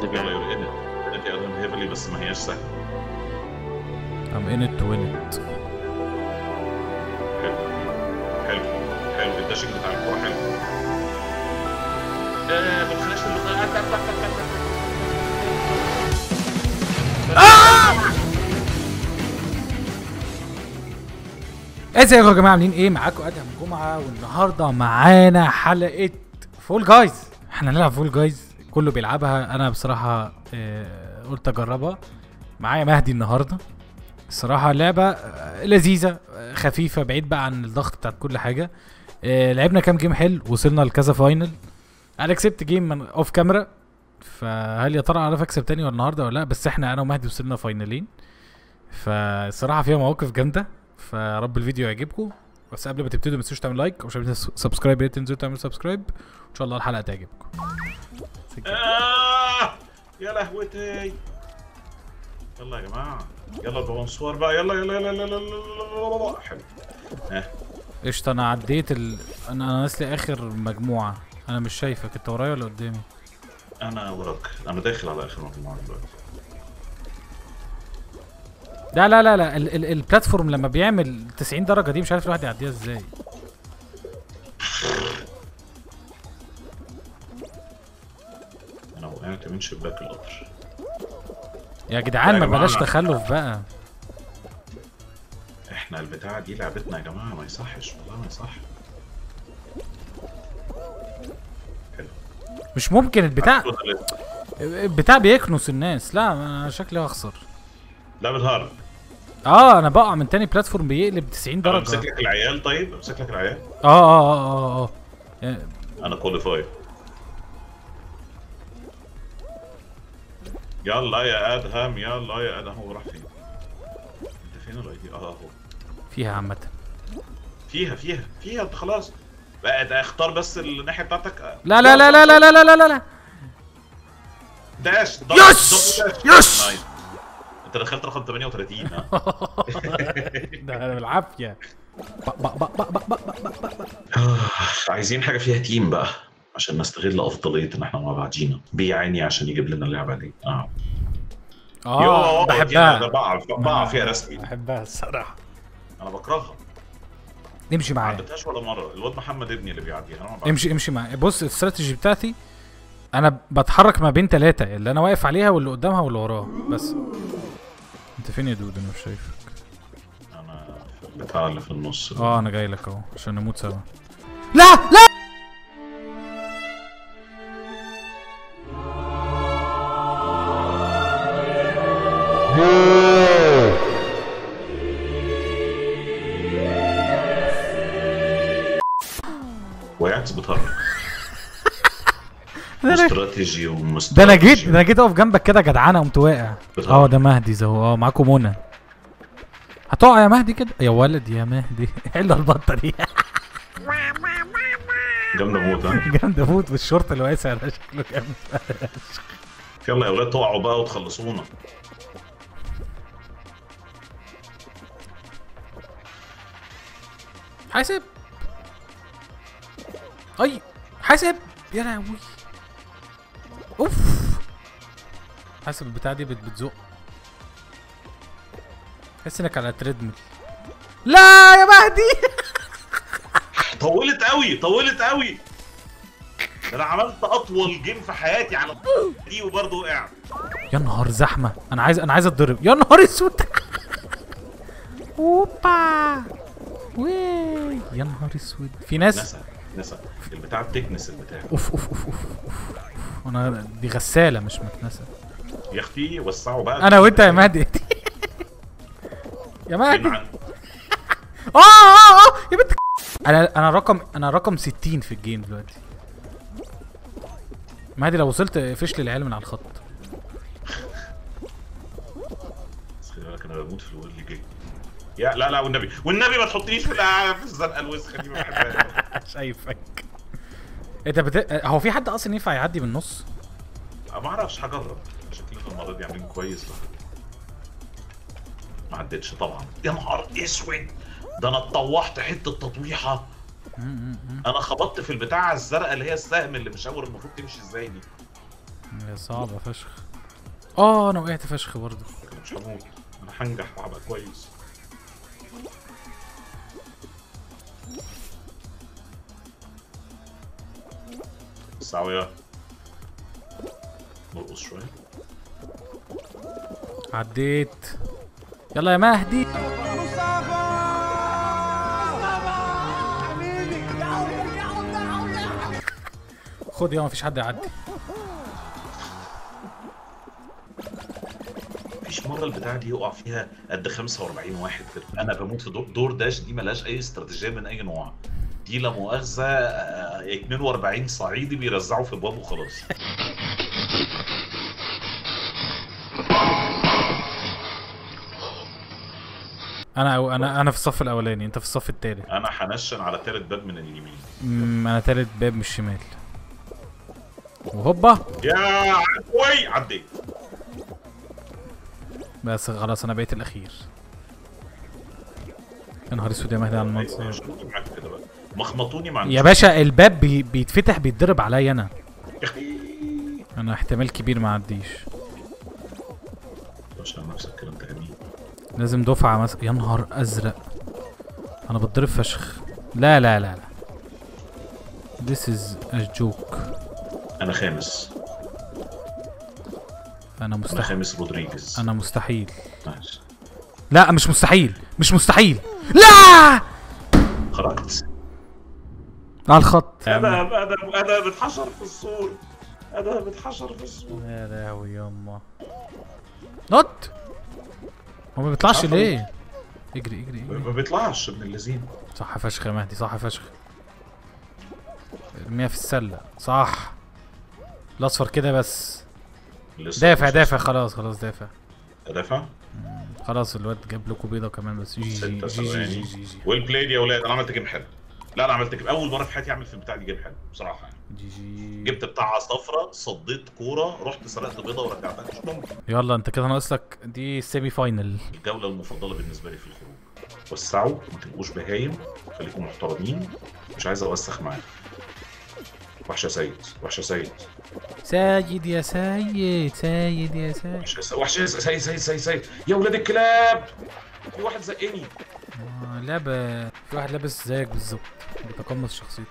دي يلا بقى يور ان آدم هيفلي بس ما هياش سهله ام ان ات وين ات حلو حلو حلو الداشنج بتاع الكوره حلو آه ما تخليش ازيكم يا جماعة عاملين إيه معاكم ادهم جمعه والنهارده معانا حلقه فول جايز إحنا هنلعب فول جايز كله بيلعبها. أنا بصراحة آه، قلت أجربها. معايا مهدي النهارده. الصراحه لعبة آه، لذيذة آه، خفيفة بعيد بقى عن الضغط بتاعت كل حاجة. لعبنا كام game حلو وصلنا لكذا final. أنا كسبت game من off camera فهل يا ترى أعرف أكسب تاني النهارده ولا لأ؟ بس إحنا أنا ومهدي وصلنا فاينلين. فالصراحه فيها مواقف جامدة. فرب الفيديو يعجبكم. بس قبل ما تبتدوا ما تنسوش تعملوا like ومش عارفين subscribe يا ريت تنزلوا تعملوا subscribe وان شاء الله الحلقة تعجبكم. آه يا لهوتي. يلا يا جماعة. يلا البونسوار بقى. يلا يلا يلا يلا يلا, يلا, يلا. حلو. ها. قشطة أنا عديت ال... أنا أنا ناسلي آخر مجموعة. أنا مش شايفك. أنت ورايا ولا قدامي؟ أنا وراك. أنا داخل على آخر مجموعة دلوقتي. لا لا لا لا ال ال البلاتفورم لما بيعمل 90 درجة دي مش عارف الواحد يعديها إزاي. أنا وقعت من شباك القطر. يا جدعان ما بلاش تخلف بقى. إحنا البتاعة دي لعبتنا يا جماعة ما يصحش والله ما يصح. حلو. مش ممكن البتاع البتاع بيكنس الناس. لا أنا شكلي هخسر. لا بتهرب آه أنا بقع من تاني platform بيقلب 90 أنا درجة. امسك لك العيال طيب؟ امسك لك العيال؟ آه آه آه آه آه. يا- أنا qualify يلا يا ادهم يلا يا ادهم هو راح فين؟ أنت فين ال ID آه اهو فيها عامة. فيها فيها فيها أنت خلاص. بقى ده اختار بس الناحية بتاعتك. لا لا لا لا لا لا لا لا لا. dash yes! yes! انت دخلت رقم 38 ها؟ ده بالعافية. عايزين حاجة فيها team بقى عشان نستغل أفضلية إن إحنا مع بعضينا. بيعاني عشان يجيب لنا اللعبة دي. آه. آه بحبها. بعرف بعرف آه، فيها رسمي. بحبها الصراحة. أنا بكرهها. امشي معايا. ما عدتهاش ولا مرة. الواد محمد ابني اللي بيعديها. امشي امشي معايا. بص الاستراتيجي بتاعتي أنا بتحرك ما بين ثلاثة اللي أنا واقف عليها واللي قدامها واللي وراها بس. انت فين يا دود؟ أنا مش شايفك. أنا في البتاع اللي في النص. ده. آه أنا جاي لك اهو عشان نموت سوا. لا! لا! وقعت استراتيجي ومستراتيجي ده أنا جيت ده أنا جيت أقف جنبك كده جدعانه قمت واقع. آه ده مهدي زهو آه معاكم منى. هتقع يا مهدي كده؟ يا ولد يا مهدي. حلوة البطة دي؟ جامدة موت ها؟ جامد موت بالشورت الواسع ده شكله جامد يلا يا أولاد تقعوا بقى وتخلصونا. حاسب. أي حاسب. يا لهوي. أوف. حاسب البتاع دي بت- بتزق تحس إنك على تريدميل لا يا مهدي. طولت قوي طولت قوي أنا عملت أطول جيم في حياتي على دي وبرضه وقعت. يا نهار زحمة. أنا عايز أنا عايز أتضرب. يا نهار أسود. أوبا. وي. يا نهار أسود. في ناس نسى نسى البتاع بتكنس البتاع أوف أوف أوف أوف أوف. أنا دي غسالة مش مكنسة. يا أختي وسعوا بقى. أنا وأنت يا مهدي. يا مهدي. عن- آه آه آه يا بنت أنا أنا رقم أنا رقم 60 في الجيم دلوقتي. مهدي لو وصلت فش لي العيال من على الخط. بس خلي بالك أنا بموت في الورد اللي جاي. يا لا لا والنبي. والنبي ما تحطنيش في الزنقة الوسخة دي ما بحبهاش. شايفك. انت بت... هو في حد أصلا ينفع يعدي من النص؟ ما أعرفش هجرب. شكلنا المرة دي عاملين كويس. بقى ما عدتش طبعا. يا نهار اسود! ده أنا اتطوحت حتة تطويحة. أنا خبطت في البتاعة الزرقاء اللي هي السهم اللي مشاور المفروض تمشي إزاي دي؟ هي صعبة فشخ. آه أنا وقعت فشخ برضه. مش هموت. أنا هنجح وهبقى كويس. ساوية نرقص شوية عديت. يلا يا مهدي. خد يا مفيش حد يعدي. مفيش مرة البتاعة دي يقع فيها قد 45 واحد كده. أنا بموت في دور, دور داش دي ملهاش أي استراتيجية من أي نوع. دي لا مؤاخذة آه، 42 صعيدي بيرزعوا في باب وخلاص أنا أو أنا أنا في الصف الأولاني أنت في الصف التالت أنا هنشن على تالت باب من اليمين. أنا تالت باب من الشمال وهوبا. يا عدوي عديت بس خلاص أنا بقيت الأخير. يا نهار أسود يا مهدي على المنصب. مخمطوني مع يا باشا الباب بي بيتفتح بيتضرب عليا أنا. أنا احتمال كبير ما أعديش. انت جميل لازم دفعة مثلا يا نهار أزرق. أنا بتضرب فشخ. لا لا لا لا. This is a joke. أنا خامس. أنا أنا مستحيل. خامس رودريجيز. أنا مستحيل. ماشي لا مش مستحيل. مش مستحيل. لا! على الخط. أنا أنا أنا بتحشر في السور. أنا بتحشر في السور. يا لهوي يما نط! هو ما بيطلعش ليه؟ اجري اجري اجري. ما بيطلعش ابن اللذين. صح فشخ يا مهدي صح فشخ. ارميها في السلة. صح. الأصفر كده بس. دافع دافع خلاص خلاص دافع. دافع؟ خلاص الواد جاب لكم بيضة كمان بس. جي جي جي جي جي. جي جي well played يا أولاد أنا عملت game حلو. لا أنا عملت game أول مرة في حياتي أعمل في البتاع دي game حلو بصراحة يعني. GG. جبت بتاع صفرة صديت كورة رحت سرقت بيضة ورجعتها. مش ممكن يلا أنت كده ناقص لك دي semi final الجولة المفضلة بالنسبة لي في الخروج. وسعوا ما تبقوش بهايم. خليكم محترمين. مش عايز أوسخ معاك وحشة سيد وحشة سيد. ساجد يا سيد سيد يا سيد. وحشة سيد وحشة سيد سيد سيد سيد. يا ولاد الكلاب! في واحد زقني. آه، لعبة في واحد لابس زيك بالظبط. بيتقمص شخصيته.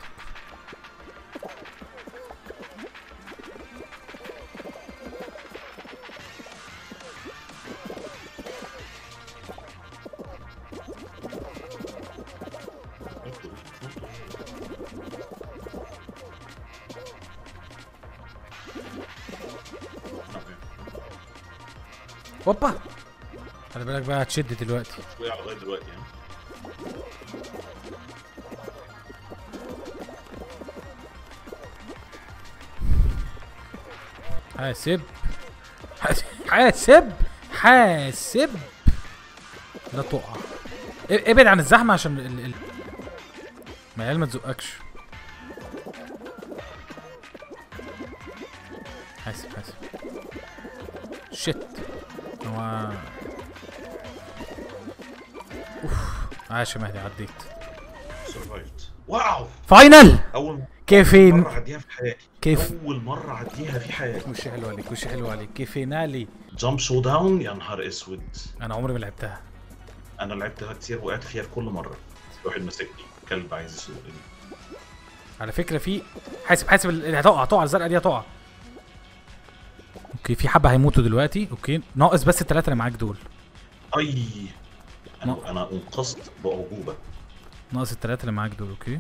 هوبا خلي بالك بقى هتشد دلوقتي. شوية لغاية دلوقتي يعني. حاسب. حاسب. حاسب. لا تقع. ابعد عن الزحمة عشان ال... ال... ما العيال ما تزقكش. حاسب حاسب. شت. هو أوف. عاش يا مهدي عديت. سرفايفد واو! فاينل أول كيفين؟ مره في حياتي كيف؟ أول مره اعديها في حياتي. وش حلو عليك وش حلو عليك. كيفينالي جامب شو داون يا نهار أسود. أنا عمري ما لعبتها. أنا لعبتها كتير وقعت فيها في كل مرة. واحد مسكني كلب عايز يسوقني على فكرة في حاسب حاسب ال- هتقع هتقع الزرقاء دي هتقع. okay في حبة هيموتوا دلوقتي. okay ناقص بس الثلاثه اللي معاك دول. أي! أنا أنا أنقذت بأعجوبة. ناقص الثلاثه اللي معاك دول okay.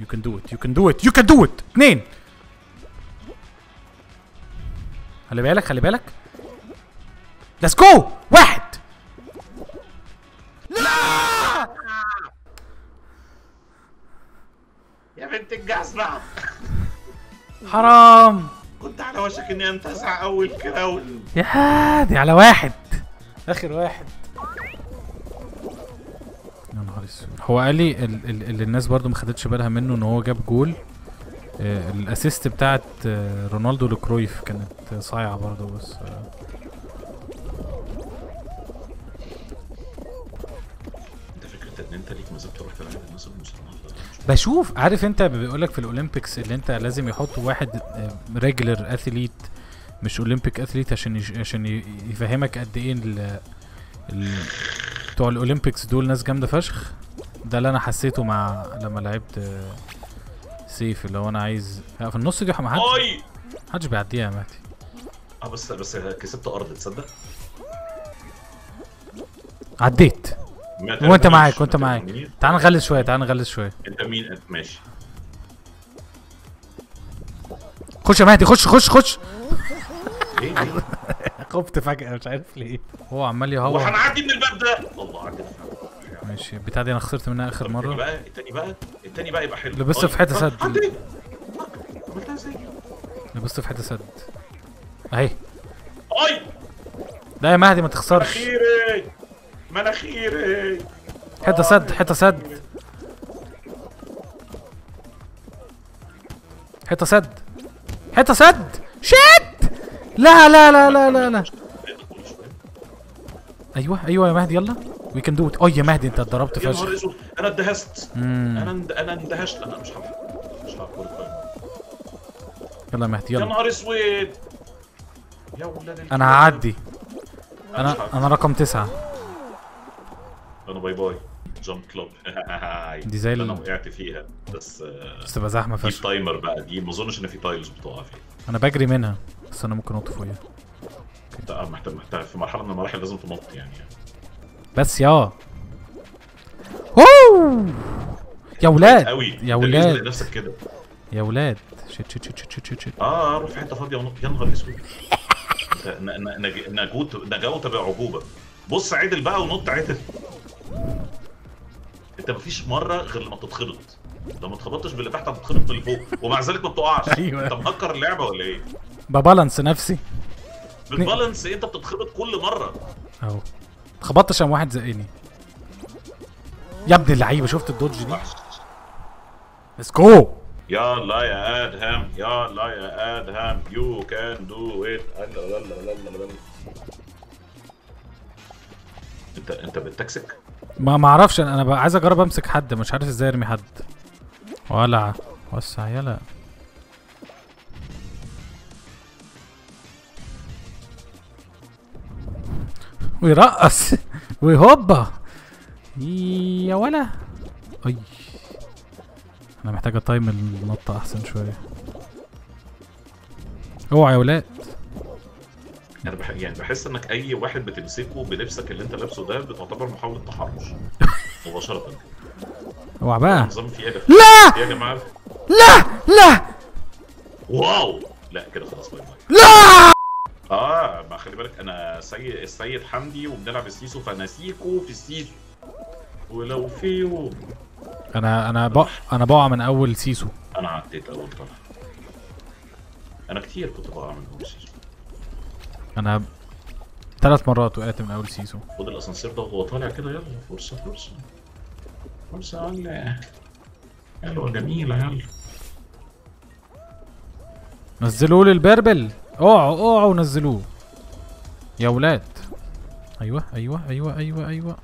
you can do it you can do it you can do it اثنين خلي بالك خلي بالك. let's go واحد! يا بنت الجزمة. حرام. كنت على وشك إني أنتزع أول كده يا هادي على واحد. آخر واحد. يا نهار أسود. هو قال لي ال- ال- اللي الناس برضو ما خدتش بالها منه إن هو جاب جول. الأسيست بتاعت آه، رونالدو لكرويف كانت آه، صايعة برضو بس آه، أنت فكرة إن أنت ليك مزاج تروح تلعب الناس المصنفه بشوف عارف أنت بيقولك في ال Olympics اللي أنت لازم يحطوا واحد regular athlete مش Olympic athlete عشان يش... عشان يفهمك قد إيه ال... ال... بتوع ال Olympics دول ناس جامدة فشخ؟ ده اللي أنا حسيته مع لما لعبت آه، سيف اللي هو أنا عايز في النص دي ما حد- اي محدش بيعديها يا مهدي آه بس بس كسبت أرض تصدق؟ عديت. وأنت معاك وأنت معاك. تعال نغلس شوية تعال نغلس شوية. أنت مين؟ انت ماشي. خش يا مهدي خش خش خش. إيه؟ إيه؟ خفت فجأة مش عارف ليه. هو عمال هو يهوى هنعدي من الباب ده؟ الله عدى ماشي. البتاع دي أنا خسرت منها آخر التاني مرة. بقى؟ التاني بقى؟ التاني بقى يبقى حلو. لبست أي. في حتة آه، سد. عملتها إزاي؟ لبست في حتة سد. أهي. أي! لا يا مهدي ما تخسرش. مناخيري! مناخيري! حتة سد حتة سد. حتة سد. حتة سد. shit لا لا لا لا لا لا. أيوه أيوه يا مهدي يلا. we can do it آه يا مهدي انت اتضربت يا فشخ أنا اندهست مم. أنا اند- أنا اندهشت. أنا مش هلعب مش كورة قدم. يلا يا مهدي يا يلا نهار أسود. يا ولاد. أنا هعدي. أنا. أنا رقم تسعة. أنا bye bye. jump club دي زي اللي ال- أنا وقعت فيها. بس بس تبقى زحمة دي فشخ. timer بقى. دي ما أظنش إن في tiles بتقع فيها. أنا بجري منها. بس أنا ممكن أنط فوقيها. أنت آه، محتاج محتاج في مرحله من المراحل لازم تنط يعني. بس يا. اوه يا ولاد! قوي. يا ولاد! نفسك كده. يا ولاد! شت شت شت شت شت شت, شت. آه روح في حتة فاضية ونط. يا نهار أسود. نجوت نجوت بعجوبه بص عدل بقى ونط عدل. انت مفيش مرة غير لما تتخبط لو ما اتخبطتش باللي تحت هتتخبط من اللي فوق. ومع ذلك ما بتقعش. أيوة. انت مهكر اللعبة ولا إيه؟ ببالانس نفسي. بالبالانس انت بتتخبط كل مرة. أهو. اتخبطت عشان واحد زقني. يا ابن اللعيبة شفت ال dodge دي؟ let's go يلا يا آدهم يلا يا آدهم. you can do it انت انت بتكسك؟ ما ما أعرفش أنا عايز أجرب أمسك حد مش عارف إزاي أرمي حد. ولع وسع يلا. ويرقص. وهوبا يا ولا. أي. أنا محتاج اطيم النطة أحسن شوية. أوعى يا ولاد. أنا بح... يعني بحس إنك أي واحد بتمسكه بلبسك اللي أنت لابسه ده بتعتبر محاولة تحرش. مباشرة. أوعى بقى. نظام في إيه؟ لا! يا جماعة؟ لا! لا! واو! لا كده خلاص bye bye. لا! آه ما خلي بالك أنا سيد السيد حمدي وبنلعب ال seesaw فنسيكو في ال seesaw. ولو في يوم. أنا أنا بق... أنا بقع من اول seesaw. أنا عديت اول طلعه أنا كتير كنت بقع من اول seesaw. أنا ثلاث مرات وقعت من اول seesaw. خد الاسانسير ده وهو طالع كده يلا فرصة فرصة. فرصة يلا حلوة جميلة يلا. نزلوا لي البربل اوعوا اوعوا نزلوه. يا ولاد. أيوه أيوه أيوه أيوه أيوه.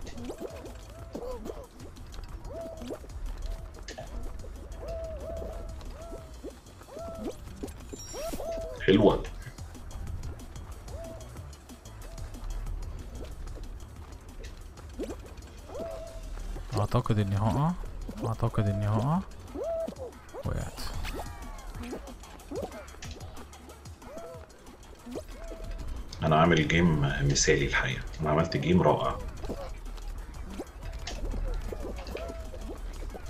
حلوة. أعتقد إني هقع. أعتقد إني هقع. أنا عامل جيم مثالي الحقيقة أنا عملت جيم رائع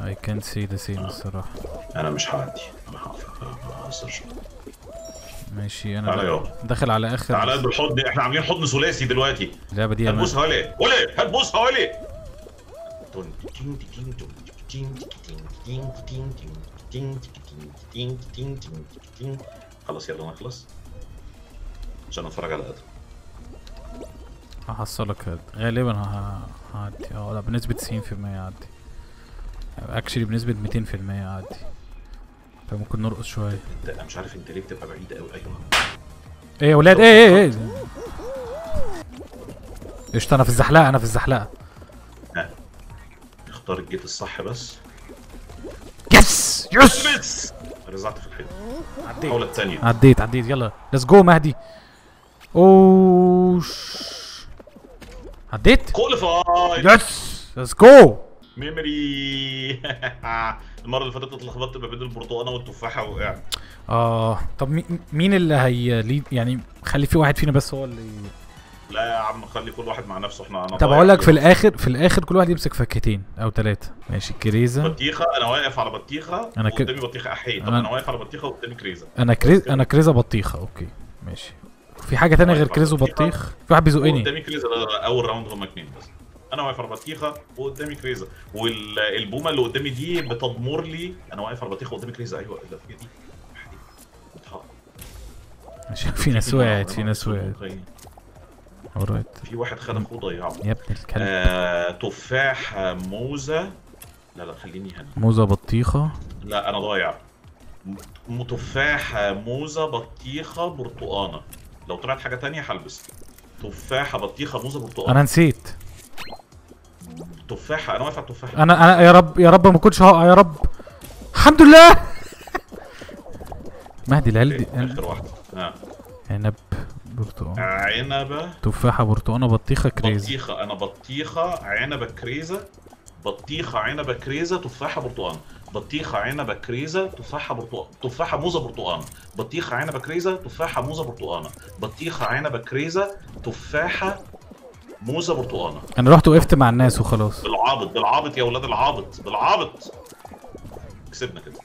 I can't see the scene الصراحة أنا مش هعدي أنا بهزرش ماشي تعالى أنا يلا داخل على تعالى اخر قد الحضن إحنا عاملين حضن ثلاثي دلوقتي اللعبة دي يا هتبوس مان. هولي ولي هتبوس هولي خلاص يلا نخلص عشان اتفرج على آدم هحصلك غالبا ه- هعدي. آه لا بنسبة 90% هعدي actually بنسبة 200% هعدي فممكن نرقص شوية. انت أنا مش عارف انت ليه بتبقى بعيد قوي أيوه. إيه يا ولاد إيه إيه إيه. قشطة أنا في الزحلقة أنا في الزحلقة. اختار ال gate الصح بس. yes yes رزعت في الحيط الحاولة عديت عديت. يلا let's go مهدي. اوش عديت qualify yes let's go memory المرة اللي فاتت اتلخبطت ما بين البرتقانة والتفاحة وقعت آه طب مي- مين اللي هي يعني خلي في واحد فينا بس هو اللي لا يا عم خلي كل واحد مع نفسه إحنا أنا طب أقول لك في فيها. الآخر في الآخر كل واحد يمسك فاكهتين أو ثلاثة ماشي كريزة. بطيخة أنا واقف على بطيخة أنا ك- قدامي بطيخة احيي طب أنا- أنا واقف على بطيخة وقدامي كريزة. أنا كريز أنا كريزة بطيخة okay. ماشي. في حاجة تانية غير كريز. وبطيخ في واحد بيزقني. لا، لا، أول round هما اتنين بس. أنا واقف على بطيخة وقدامي كريزة والبومة اللي قدامي دي بتضمر لي أنا واقف على بطيخة وقدامي كريزة أيوه هي دي. ماشي في ناس وقعت في ناس وقعت. اورايت في واحد خد اخوه ضيعه يا ابن الكلب. آه، تفاح موزة. لا لا خليني هنا. موزة بطيخة. لا أنا ضايع. م- تفاحة موزة بطيخة برتقانة. لو طلعت حاجة تانية هلبس. تفاحة بطيخة موزة برتقانة أنا نسيت. تفاحة أنا واقف على التفاحة. أنا أنا يا رب يا رب ما كنتش هقع يا رب. الحمد لله. مهدي العيال دي آخر واحدة. آه. عنب برتقال. عنبة تفاحة برتقانه بطيخة كريزي بطيخة أنا بطيخة عنبة كريزة. بطيخة عنبة كريزة تفاحة برتقان بطيخة عنبة كريزة تفاحة برتقان تفاحة موزة برتقان بطيخة عنبة كريزة تفاحة موزة برتقانة. بطيخة عنبة كريزة تفاحة موزة برتقانة. أنا رحت وقفت مع الناس وخلاص. بالعابط بالعابط يا ولاد العابط. بالعابط. كسبنا كده.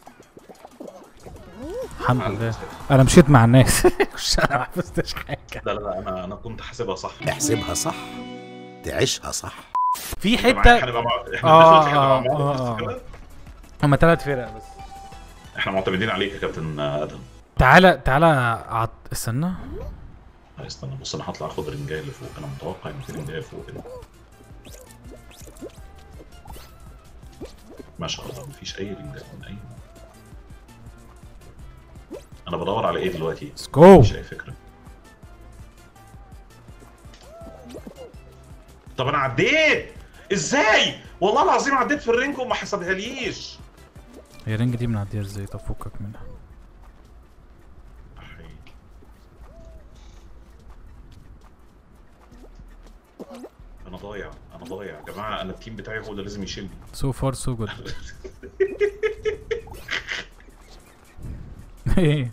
الحمد لله. أنا مشيت مع الناس. مش أنا ما حفظتش حاجة. لا لا لا أنا أنا كنت حاسبها صح. احسبها صح. تعيشها صح. في حتة إحنا آه، هنبقى آه، مع بعض آه، بس كده. هما ثلاث فرق بس. إحنا معتمدين عليك يا كابتن ادهم تعالى تعالى عط... استنى. استنى بص أنا هطلع اخد رنجاية اللي فوق. أنا متوقع إن في رنجاية فوق كده. ما شاء الله مفيش أي رنجاية من أي. أنا بدور على إيه دلوقتي؟ جو مش اي فكرة. طب أنا عديت! إزاي؟ والله العظيم عديت في ال ring وما حسبهاليش هي ال ring دي بنعديها إزاي؟ طب فكك منها. أنا ضايع أنا ضايع. يا جماعة أنا ال team بتاعي هو اللي لازم يشيلني. so far so good إيه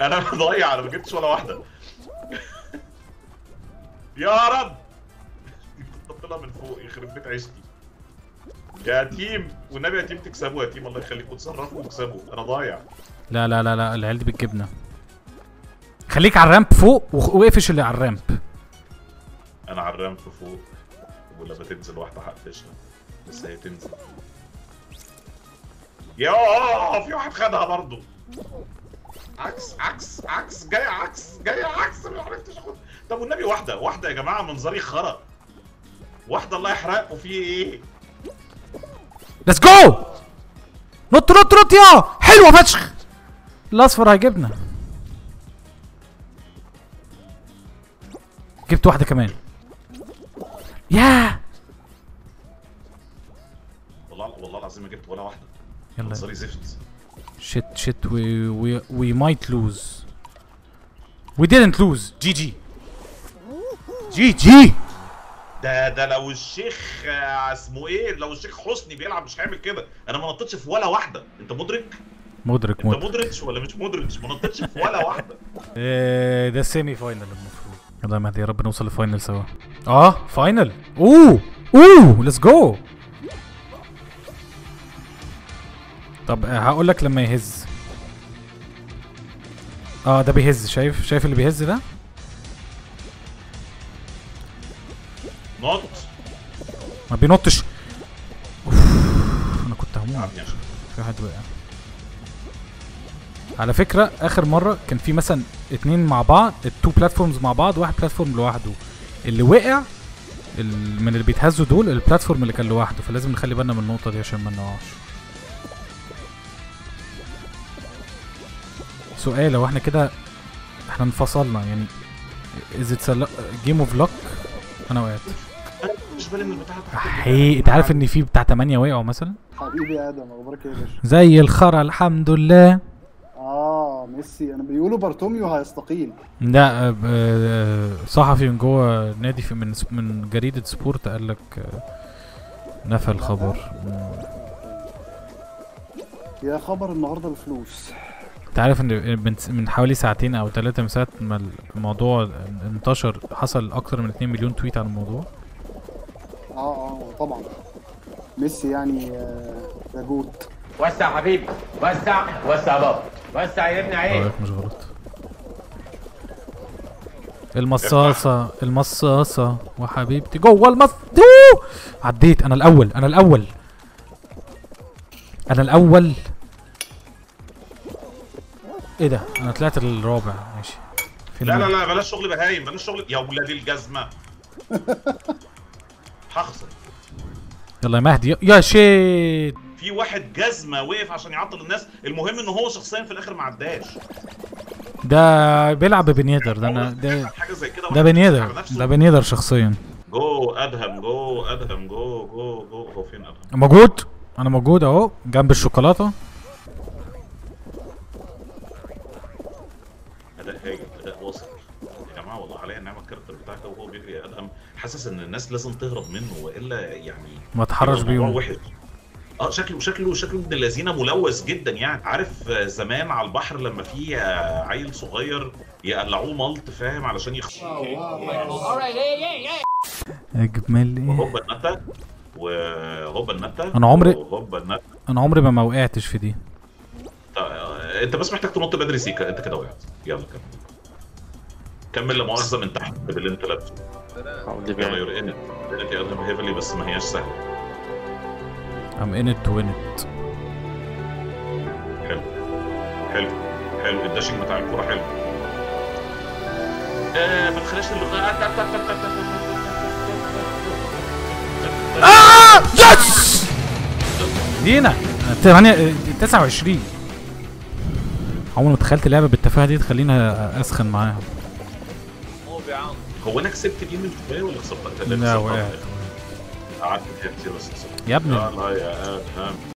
أنا ضايع أنا ما جبتش ولا واحدة. يا رب! طلع من فوق يخرب بيت عيشتي. يا team والنبي يا team تكسبوا يا team الله يخليكم تصرفوا واكسبوا أنا ضايع. لا لا لا لا العيال دي بتجيبنا خليك على ال ramp فوق واقفش اللي على ال ramp. أنا على ال ramp فوق ولما تنزل واحدة هقفشها بس هي تنزل. يا في واحد خدها برضه عكس عكس عكس جاي عكس جاي عكس ما عرفتش أخد. طب والنبي واحدة واحدة يا جماعة منظري خرا. واحدة الله يحرقكم في إيه؟ let's go نط نط نط يا حلوة فشخ الاصفر هيجيبنا جبت واحدة كمان. يا والله والله العظيم ما جبت ولا واحدة. يلا. منظري زفت shit shit we we we might lose we didn't lose. GG GG ده ده لو الشيخ آه، اسمه إيه لو الشيخ حسني بيلعب مش هيعمل كده. أنا ما نطيتش في ولا واحدة. انت مدرك؟ مدرك انت مدرك. ولا مش مدرك؟ ما نطيتش في ولا واحدة. إيه، ده ال semi final المفروض. يا مهدي يا رب نوصل ل final سوا. آه final أوه أوه let's go طب آه، هقول لك لما يهز. آه ده بيهز. شايف شايف اللي بيهز ده؟ نط. ما بينطش. أوف أنا كنت هموت. في واحد وقع. على فكرة آخر مرة كان في مثلا اتنين مع بعض ال two platforms مع بعض واحد platform لوحده. اللي وقع من اللي بيتهزوا دول ال platform اللي كان لوحده. فلازم نخلي بالنا من النقطة دي عشان ما نقعش. سؤال لو إحنا كده إحنا انفصلنا يعني as it's game of luck أنا وقعت. أنا مش بالي ان البتاع تحت حقيقي انت عارف ان في بتاع 8 وقعوا مثلا؟ حبيبي يا آدم أخبارك إيه يا باشا؟ زي الخرا الحمد لله. آه ميسي. أنا بيقولوا بارتوميو هيستقيل. لا آه، آه، صحفي من جوه نادي في من من جريدة سبورت قال لك آه، نفى الخبر. يا خبر النهارده بفلوس انت عارف ان من حوالي ساعتين أو ثلاثة من ساعة ما الموضوع انتشر حصل أكتر من 2 مليون تويت عن الموضوع. طبعا. ميسي يعني آه، ده جوت وسع حبيبي. وسع. وسع بابا. وسع يا ابني عيب رايك مش غلط. المصاصة المصاصة. وحبيبتي جوه المص! عديت. أنا الأول. أنا الأول. أنا الأول. إيه ده؟ أنا طلعت الرابع ماشي. لا لا لا بلاش شغل بهايم. بلاش شغل يا ولاد الجزمة. هخسر. يلا يا مهدي. يا shit. في واحد جزمة وقف عشان يعطل الناس. المهم إن هو شخصيا في الآخر ما عداش. ده بيلعب ببنيادر ده أنا ده ده نفسه. ده بنيادر شخصيا. جو أدهم جو أدهم جو جو جو هو فين أدهم؟ موجود؟ أنا موجود أهو جنب الشوكولاتة. حاسس إن الناس لازم تهرب منه وإلا يعني ما الموضوع بيهم. وحش. آه شكله شكله شكله ابن الذين ملوث جدا يعني. عارف آه، زمان على البحر لما في آه، عيل صغير يقلعوه ملط فاهم؟ علشان يخ اجمل إيه؟ هوبا النتا. وهوبا النتا. أنا عمري- هوبا النتا. أنا عمري ما ما وقعتش في دي. آه، أنت بس محتاج تنط بدري سيكا. أنت كده وقعت. يلا كمل. كمل لا مؤاخذه من تحت باللي انت لابسه يلا يور ان ات يا ادهم هيفلي بس ما هياش سهله ام ان ات وين ات حلو حلو حلو الداشنج بتاع الكوره حلو آه ما تخليش اللغة يس دينا 8 29 عمري ما تخيلت لعبه بالتفاهه دي تخليني اسخن معاها هو أنا كسبت دي من شوية ولا خسرت؟ لا وقعت قعدت فيها كتير بس يا ابني. يلا يا ادهم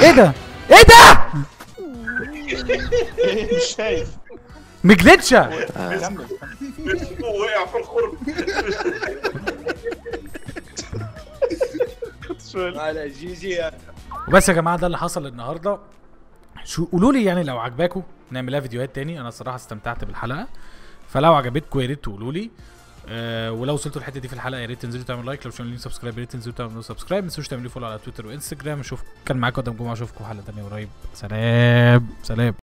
إيه ده؟ إيه ده؟ مش شايف مجلتشة وقع في الخرم على وبس يا جماعة ده اللي حصل النهارده. so قولوا لي يعني لو عجباكم نعملها فيديوهات تاني. أنا الصراحة استمتعت بالحلقة. فلو عجبتكم يا ريت تقولوا لي. أه ولو وصلتوا الحته دي في الحلقة يا ريت تنزلوا تعملوا like. لو مش عاملين subscribe يا ريت تنزلوا تعملوا subscribe ما تنسوش تعملوا follow على تويتر وانستجرام أشوف كان معاكم آدم جمعة اشوفكم حلقة تانية قريب. سلام. سلام.